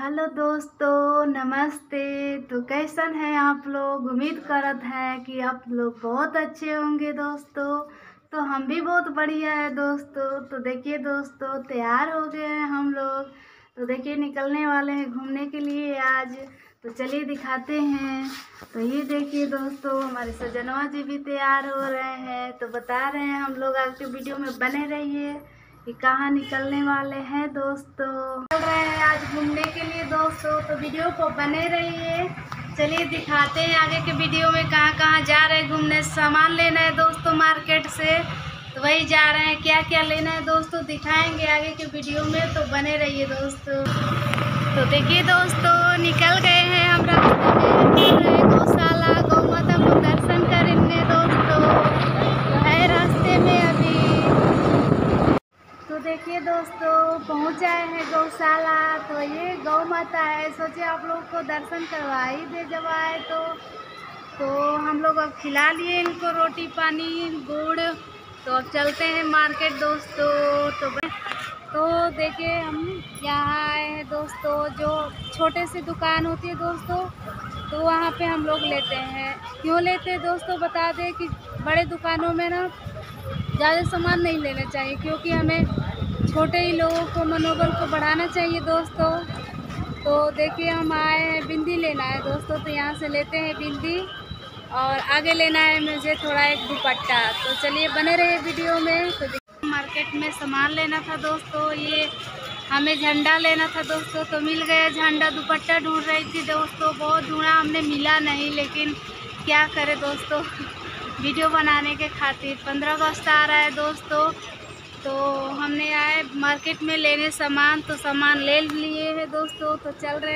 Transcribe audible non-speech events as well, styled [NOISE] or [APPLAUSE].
Hello दोस्तों, नमस्ते। तो कैसन है आप लोग? उम्मीद करत है कि आप लोग बहुत अच्छे होंगे दोस्तों। तो हम भी बहुत बढ़िया है दोस्तों। तो देखिए दोस्तों, तैयार हो गए हैं हम लोग। तो देखिए, निकलने वाले हैं घूमने के लिए आज। तो चलिए दिखाते हैं। तो ये देखिए दोस्तों, हमारे सजनवा जी भी तैयार हो रहे हैं। तो बता रहे हैं हम लोग आज के वीडियो में बने रहिए कि कहाँ निकलने वाले हैं दोस्तों। चल रहे हैं आज घूमने के दोस्तों तो वीडियो को बने रहिए। चलिए दिखाते हैं आगे के वीडियो में कहाँ कहाँ जा रहे हैं घूमने। सामान लेना है दोस्तों मार्केट से। तो वही जा रहे हैं, क्या क्या लेना है दोस्तों दिखाएँगे आगे के वीडियो में। तो बने रहिए दोस्तों। तो देखिए दोस्तों, निकल गए हैं हम रास्ते में गौशाला गौ माता को दर्शन करेंगे दोस्तों तो है रास्ते में अभी तो देखिए दोस्तों, पहुँच आए हैं गौशाला। तो ये गौ माता है सोचे आप लोग को दर्शन करवा ही दे जब आए तो। तो हम लोग अब खिला लिए इनको रोटी पानी, गुड़। तो अब चलते हैं मार्केट दोस्तों। तो तो देखिए हम यहाँ आए हैं दोस्तों, जो छोटे से दुकान होती है दोस्तों तो वहाँ पे हम लोग लेते हैं। क्यों लेते हैं दोस्तों, बता दें कि बड़े दुकानों में ना, ज़्यादा सामान नहीं लेना चाहिए, क्योंकि हमें छोटे ही लोगों को, मनोबल को बढ़ाना चाहिए दोस्तों। तो देखिए, हम आए हैं, बिंदी लेना है दोस्तों तो यहाँ से लेते हैं बिंदी और आगे लेना है मुझे थोड़ा एक दुपट्टा। तो चलिए, बने रहे वीडियो में। तो मार्केट में सामान लेना था दोस्तों, ये हमें झंडा लेना था दोस्तों तो मिल गया झंडा। दुपट्टा ढूंढ रही थी दोस्तों, बहुत ढूंढा, हमने मिला नहीं, लेकिन क्या करें दोस्तों? [LAUGHS] वीडियो बनाने के खातिर। पंद्रह अगस्त आ रहा है दोस्तों तो हमने आए मार्केट में लेने सामान तो सामान ले लिए हैं दोस्तों तो चल रहे